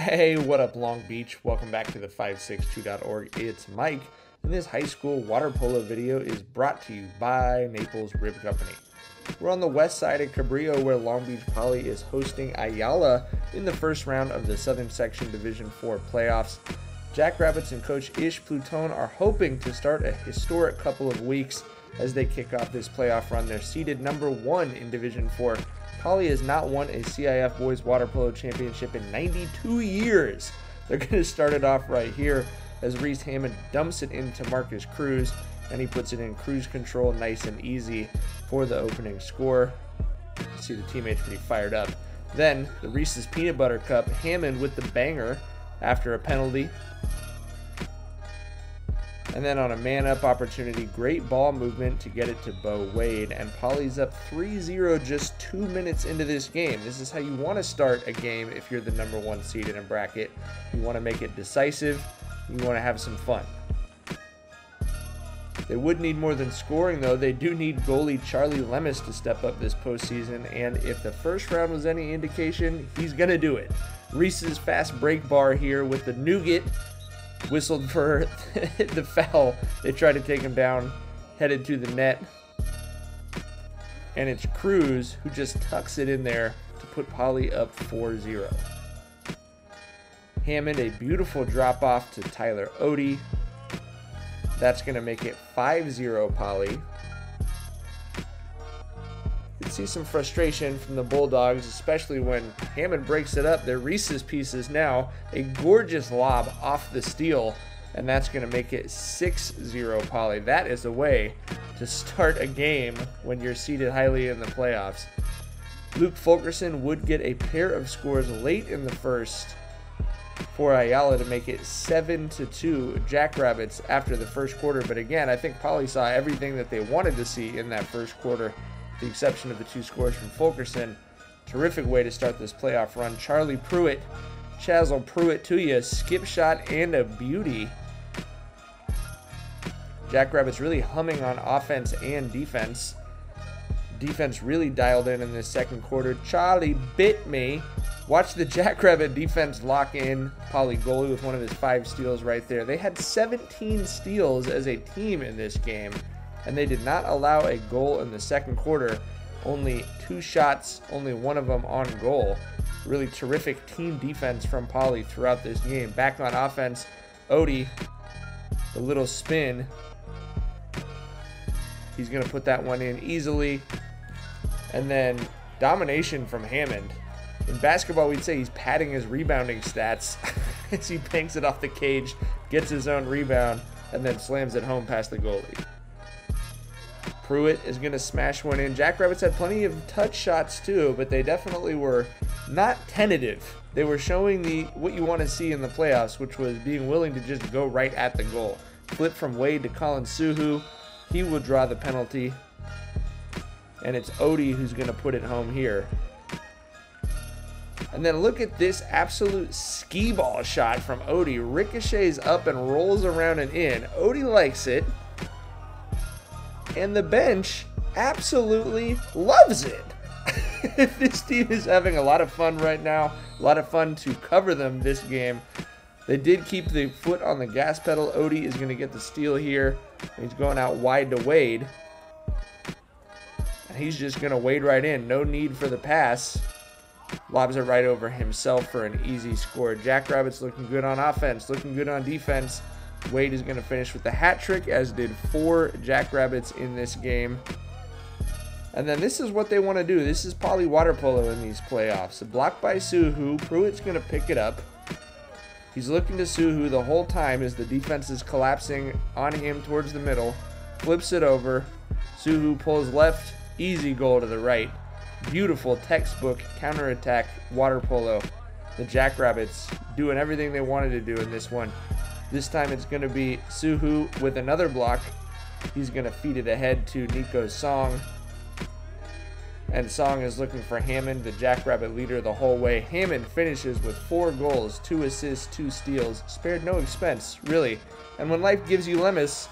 Hey, what up, Long Beach? Welcome back to the 562.org. It's Mike, and this high school water polo video is brought to you by Naples Rib Company. We're on the west side of Cabrillo, where Long Beach Poly is hosting Ayala in the first round of the Southern Section Division 4 playoffs. Jackrabbits and coach Ish Pluton are hoping to start a historic couple of weeks as they kick off this playoff run. They're seeded number one in Division 4 Poly has not won a CIF Boys Water Polo Championship in 92 years. They're going to start it off right here as Reese Hammond dumps it into Marcus Cruz and he puts it in cruise control nice and easy for the opening score. See the teammates pretty fired up. Then the Reese's Peanut Butter Cup, Hammond with the banger after a penalty. And then on a man up opportunity, great ball movement to get it to Bo Wade. And Poly's up 3 0 just two minutes into this game. This is how you want to start a game if you're the number one seed in a bracket. You want to make it decisive, you want to have some fun. They would need more than scoring, though. They do need goalie Charlie Lemus to step up this postseason, and if the first round was any indication, he's going to do it. Reese's fast break bar here with the nougat whistled for the foul. They tried to take him down, headed to the net. And it's Cruz who just tucks it in there to put Poly up 4 0. Hammond, a beautiful drop off to Tyler Odie. That's going to make it 5 0 Poly see some frustration from the Bulldogs, especially when Hammond breaks it up. They're piece is now. A gorgeous lob off the steal, and that's going to make it 6 0 Poly. That is a way to start a game when you're seated highly in the playoffs. Luke Fulkerson would get a pair of scores late in the first for Ayala to make it 7 to 2 Jackrabbits after the first quarter. But again, I think Poly saw everything that they wanted to see in that first quarter the exception of the two scores from Fulkerson. Terrific way to start this playoff run. Charlie Pruitt, Chazle Pruitt to you, skip shot and a beauty. Jackrabbits really humming on offense and defense. Defense really dialed in in this second quarter. Charlie bit me. Watch the Jackrabbit defense lock in Poly goalie with one of his five steals right there. They had 17 steals as a team in this game and they did not allow a goal in the second quarter. Only two shots, only one of them on goal. Really terrific team defense from Poly throughout this game. Back on offense, Odie, the little spin. He's going to put that one in easily. And then domination from Hammond. In basketball, we'd say he's padding his rebounding stats as he banks it off the cage, gets his own rebound, and then slams it home past the goalie. Pruitt is going to smash one in. Jackrabbits had plenty of touch shots too, but they definitely were not tentative. They were showing the what you want to see in the playoffs, which was being willing to just go right at the goal. Flip from Wade to Colin Suhu. He will draw the penalty. And it's Odie who's going to put it home here. And then look at this absolute skee ball shot from Odie. Ricochets up and rolls around and in. Odie likes it and the bench absolutely loves it. this team is having a lot of fun right now, a lot of fun to cover them this game. They did keep the foot on the gas pedal. Odie is going to get the steal here. He's going out wide to Wade. And he's just going to wade right in. No need for the pass. Lobs it right over himself for an easy score. Jackrabbits looking good on offense, looking good on defense. Wade is going to finish with the hat trick, as did four Jackrabbits in this game. And then this is what they want to do. This is poly water polo in these playoffs. A block by Suhu. Pruitt's going to pick it up. He's looking to Suhu the whole time as the defense is collapsing on him towards the middle. Flips it over. Suhu pulls left. Easy goal to the right. Beautiful textbook counterattack water polo. The Jackrabbits doing everything they wanted to do in this one. This time it's going to be Suhu with another block. He's going to feed it ahead to Nico Song. And Song is looking for Hammond, the Jackrabbit leader, the whole way. Hammond finishes with four goals, two assists, two steals. Spared no expense, really. And when life gives you Lemus,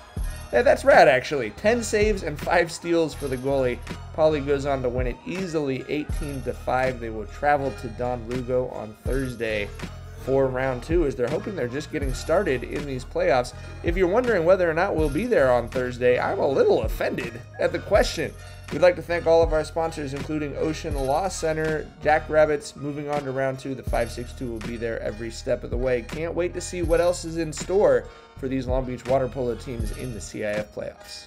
yeah, that's rad, actually. 10 saves and 5 steals for the goalie. Poly goes on to win it easily 18 to 5. They will travel to Don Lugo on Thursday for round two as they're hoping they're just getting started in these playoffs. If you're wondering whether or not we'll be there on Thursday, I'm a little offended at the question. We'd like to thank all of our sponsors, including Ocean Law Center, Jackrabbits. Moving on to round two, the 562 will be there every step of the way. Can't wait to see what else is in store for these Long Beach water polo teams in the CIF playoffs.